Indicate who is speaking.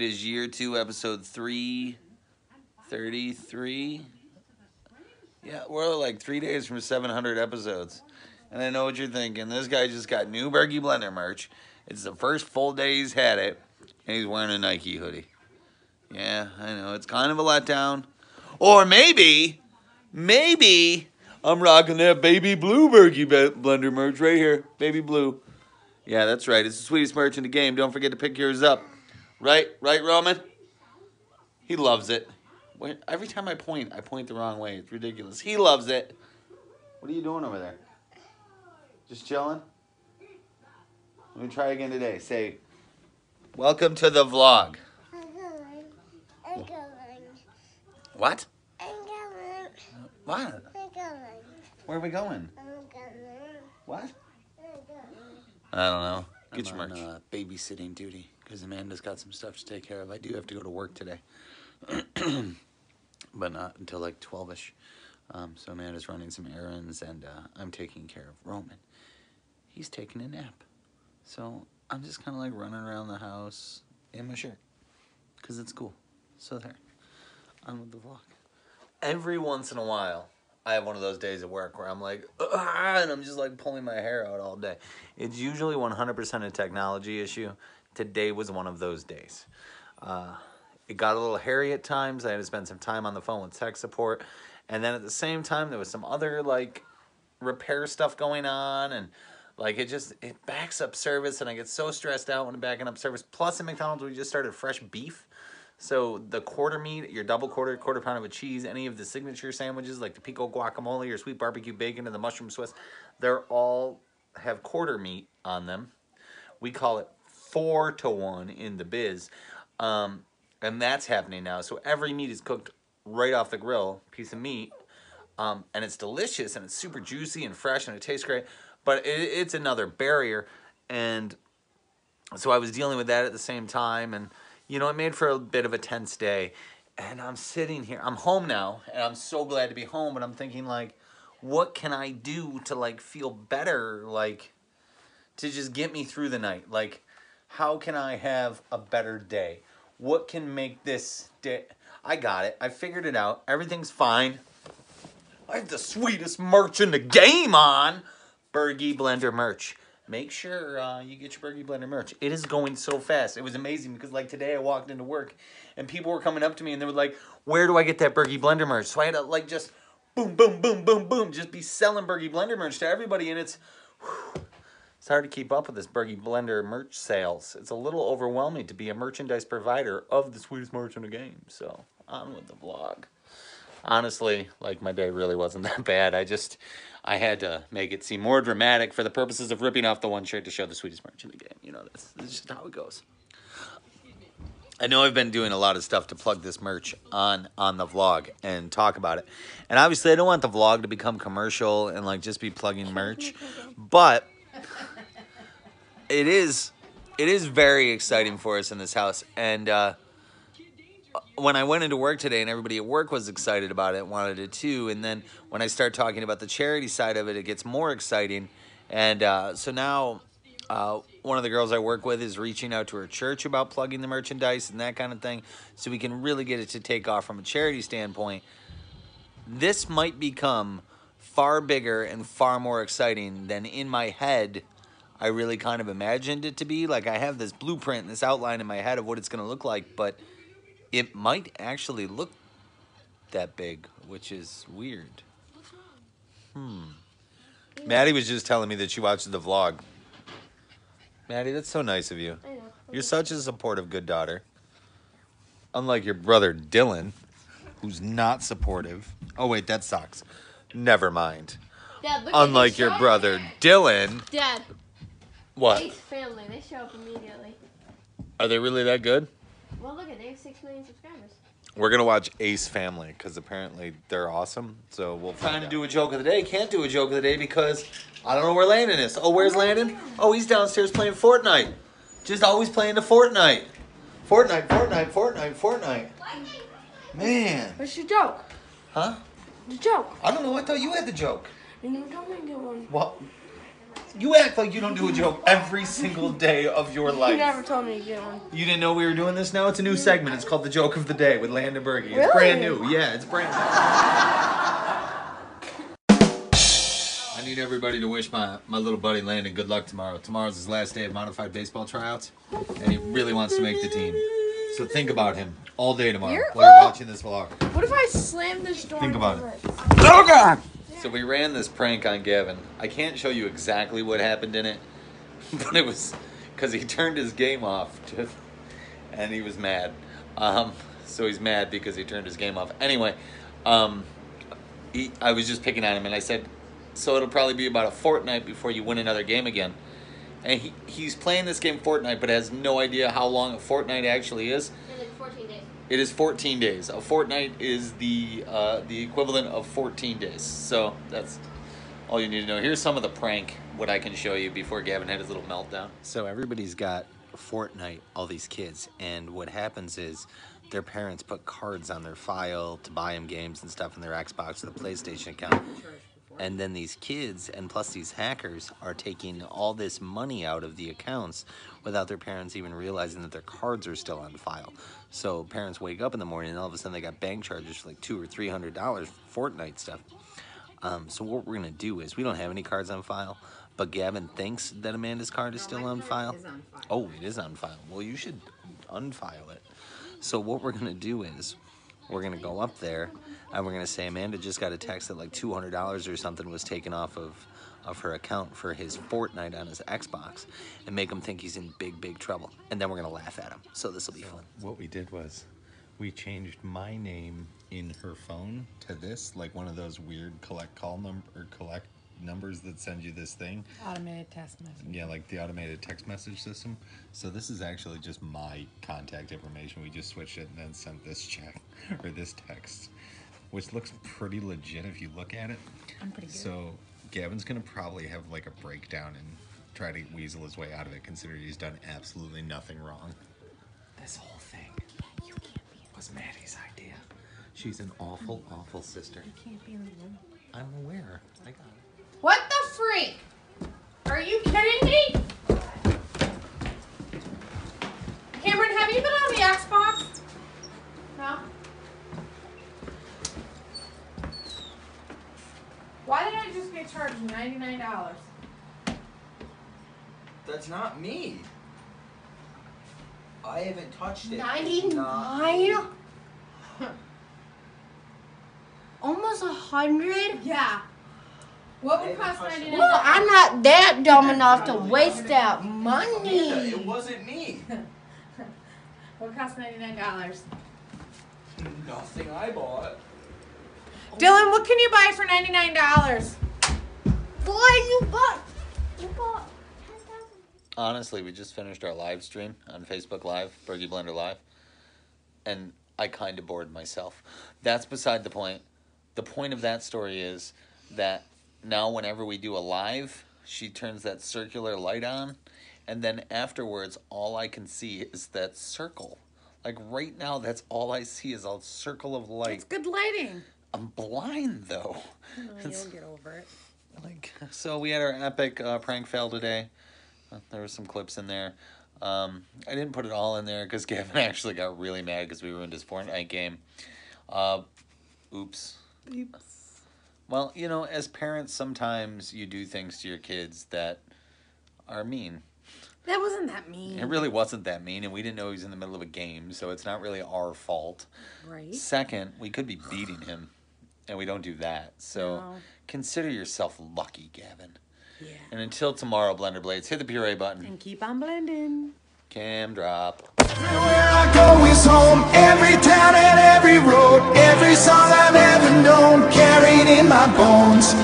Speaker 1: It is year two, episode 333. Yeah, we're like three days from 700 episodes. And I know what you're thinking. This guy just got new Burgey Blender merch. It's the first full day he's had it, and he's wearing a Nike hoodie. Yeah, I know. It's kind of a letdown. Or maybe, maybe I'm rocking that baby blue Burgey Blender merch right here. Baby blue. Yeah, that's right. It's the sweetest merch in the game. Don't forget to pick yours up. Right? Right, Roman? He loves it. Every time I point, I point the wrong way. It's ridiculous. He loves it. What are you doing over there? Just chilling? Let me try again today. Say, welcome to the vlog.
Speaker 2: I'm going. I'm going.
Speaker 1: What?
Speaker 2: I'm going.
Speaker 1: What?
Speaker 2: I'm going.
Speaker 1: Where are we going?
Speaker 2: I'm going.
Speaker 1: What?
Speaker 2: I'm going.
Speaker 1: I don't know. Get
Speaker 3: I'm
Speaker 1: your
Speaker 3: on
Speaker 1: merch.
Speaker 3: uh, babysitting duty because Amanda's got some stuff to take care of. I do have to go to work today, but not until like 12ish. Um, so Amanda's running some errands and uh, I'm taking care of Roman. He's taking a nap. So I'm just kind of like running around the house in my shirt because it's cool. So there. On with the vlog.
Speaker 1: Every once in a while, I have one of those days at work where I'm like, and I'm just like pulling my hair out all day. It's usually 100% a technology issue. Today was one of those days. Uh, it got a little hairy at times. I had to spend some time on the phone with tech support. And then at the same time, there was some other like repair stuff going on. And like it just, it backs up service. And I get so stressed out when I'm backing up service. Plus at McDonald's, we just started fresh beef. So the quarter meat, your double quarter, quarter pounder with cheese, any of the signature sandwiches like the pico guacamole or sweet barbecue bacon and the mushroom Swiss, they're all have quarter meat on them. We call it four to one in the biz. Um, and that's happening now. So every meat is cooked right off the grill, piece of meat. Um, and it's delicious and it's super juicy and fresh and it tastes great. But it, it's another barrier. And so I was dealing with that at the same time. And, you know, it made for a bit of a tense day. And I'm sitting here, I'm home now, and I'm so glad to be home. But I'm thinking, like, what can I do to, like, feel better? Like, to just get me through the night? Like, how can I have a better day? What can make this day? I got it. I figured it out. Everything's fine. I have the sweetest merch in the game on. Burgey Blender merch. Make sure uh, you get your Burgey Blender merch. It is going so fast. It was amazing because like today I walked into work and people were coming up to me and they were like, "Where do I get that Burgey Blender merch?" So I had to like just boom, boom, boom, boom, boom, just be selling Burgey Blender merch to everybody, and it's. whew, it's hard to keep up with this Burgey Blender merch sales. It's a little overwhelming to be a merchandise provider of the sweetest merch in the game. So, on with the vlog. Honestly, like my day really wasn't that bad. I just I had to make it seem more dramatic for the purposes of ripping off the one shirt to show the sweetest merch in the game. You know, that's, that's just how it goes. I know I've been doing a lot of stuff to plug this merch on on the vlog and talk about it. And obviously I don't want the vlog to become commercial and like just be plugging merch. But it is it is very exciting for us in this house and uh when I went into work today and everybody at work was excited about it, wanted it too, and then when I start talking about the charity side of it, it gets more exciting. And uh, so now, uh, one of the girls I work with is reaching out to her church about plugging the merchandise and that kind of thing, so we can really get it to take off from a charity standpoint. This might become far bigger and far more exciting than in my head. I really kind of imagined it to be. Like I have this blueprint and this outline in my head of what it's going to look like, but it might actually look that big, which is weird. Hmm. Maddie was just telling me that she watched the vlog. Maddie, that's so nice of you. You're such a supportive, good daughter. Unlike your brother Dylan, who's not supportive. Oh wait, that sucks. Never mind.
Speaker 2: Dad,
Speaker 1: Unlike your brother Dylan.
Speaker 2: Dad,
Speaker 1: What?
Speaker 2: Ace Family, they show up immediately.
Speaker 1: Are they really that good?
Speaker 2: Well, look at they have six million subscribers.
Speaker 1: We're gonna watch Ace Family because apparently they're awesome. So we'll trying to do a joke of the day. Can't do a joke of the day because I don't know where Landon is. Oh, where's Landon? Oh, he's downstairs playing Fortnite. Just always playing the Fortnite. Fortnite, Fortnite, Fortnite, Fortnite. Man,
Speaker 4: What's your joke?
Speaker 1: huh?
Speaker 4: The joke.
Speaker 1: I don't know. I thought you had the joke.
Speaker 4: And you told me to get one.
Speaker 1: What? You act like you don't do a joke every single day of your life.
Speaker 2: You never told me to get one.
Speaker 1: You didn't know we were doing this now? It's a new segment. It's called The Joke of the Day with Landon Burgey. It's
Speaker 2: Really?
Speaker 1: brand new. Yeah, it's brand new. I need everybody to wish my, my little buddy Landon good luck tomorrow. Tomorrow's his last day of modified baseball tryouts, and he really wants to make the team. So think about him all day tomorrow
Speaker 2: You're-
Speaker 1: while you're watching this vlog.
Speaker 2: What if I slam this door?
Speaker 1: Think about it. Oh God! So we ran this prank on Gavin. I can't show you exactly what happened in it, but it was because he turned his game off, to, and he was mad. Um, so he's mad because he turned his game off. Anyway, um, he, I was just picking on him, and I said, "So it'll probably be about a fortnight before you win another game again." And he, he's playing this game Fortnite, but has no idea how long a fortnight actually is.
Speaker 2: It's 14 days.
Speaker 1: It is 14 days. A fortnight is the uh, the equivalent of 14 days. So that's all you need to know. Here's some of the prank what I can show you before Gavin had his little meltdown. So everybody's got Fortnite, all these kids, and what happens is their parents put cards on their file to buy them games and stuff in their Xbox or the PlayStation account. And then these kids and plus these hackers are taking all this money out of the accounts without their parents even realizing that their cards are still on file. So parents wake up in the morning and all of a sudden they got bank charges for like two or three hundred dollars for Fortnite stuff. Um, so what we're gonna do is we don't have any cards on file, but Gavin thinks that Amanda's card is still on file. Oh, it is on file. Well, you should unfile it. So what we're gonna do is we're gonna go up there and we're gonna say Amanda just got a text that like two hundred dollars or something was taken off of of her account for his Fortnite on his Xbox and make him think he's in big big trouble. And then we're gonna laugh at him. So this will be fun.
Speaker 4: What we did was we changed my name in her phone to this, like one of those weird collect call number or collect numbers that send you this thing.
Speaker 5: Automated text message.
Speaker 4: Yeah, like the automated text message system. So this is actually just my contact information. We just switched it and then sent this check or this text, which looks pretty legit if you look at it.
Speaker 5: I'm pretty good.
Speaker 4: So Gavin's gonna probably have like a breakdown and try to weasel his way out of it, considering he's done absolutely nothing wrong.
Speaker 1: This whole thing was Maddie's idea. She's an awful, awful sister.
Speaker 5: You Can't be in the room.
Speaker 1: I'm aware. I got it.
Speaker 5: What the freak? Are you kidding me? Cameron, have you been on the Xbox? No. Why did I just get charged ninety nine dollars?
Speaker 6: That's not me. I haven't touched it.
Speaker 2: 99?
Speaker 6: not-
Speaker 2: Almost a hundred?
Speaker 5: Yeah. What would cost
Speaker 6: touched it.
Speaker 5: ninety nine?
Speaker 2: Well, I'm not that dumb enough to waste that
Speaker 6: Amanda,
Speaker 2: money.
Speaker 6: it wasn't me.
Speaker 5: What cost ninety nine dollars?
Speaker 6: Nothing I bought.
Speaker 5: Dylan, what can you buy for ninety nine dollars?
Speaker 2: Boy, you bought. You bought 10,000.
Speaker 1: Honestly, we just finished our live stream on Facebook Live, Burgey Blender Live, and I kind of bored myself. That's beside the point. The point of that story is that now, whenever we do a live, she turns that circular light on, and then afterwards, all I can see is that circle. Like right now, that's all I see is a circle of light.
Speaker 5: It's good lighting.
Speaker 1: I'm blind though.
Speaker 5: you'll get over it.
Speaker 1: like so we had our epic uh, prank fail today Uh, there were some clips in there um, i didn't put it all in there because gavin actually got really mad because we ruined his fortnite game uh, oops
Speaker 5: Oops.
Speaker 1: Well you know as parents sometimes you do things to your kids that are mean
Speaker 5: That wasn't that mean.
Speaker 1: it really wasn't that mean and we didn't know he was in the middle of a game so it's not really our fault
Speaker 5: Right.
Speaker 1: second we could be beating him and we don't do that so
Speaker 5: No.
Speaker 1: consider yourself lucky gavin
Speaker 5: Yeah.
Speaker 1: And until tomorrow, Blender Blades, hit the puree button.
Speaker 5: And keep on blending.
Speaker 1: Cam drop.
Speaker 7: Everywhere I go is home. Every town and every road. Every song I've ever known. Carried in my bones.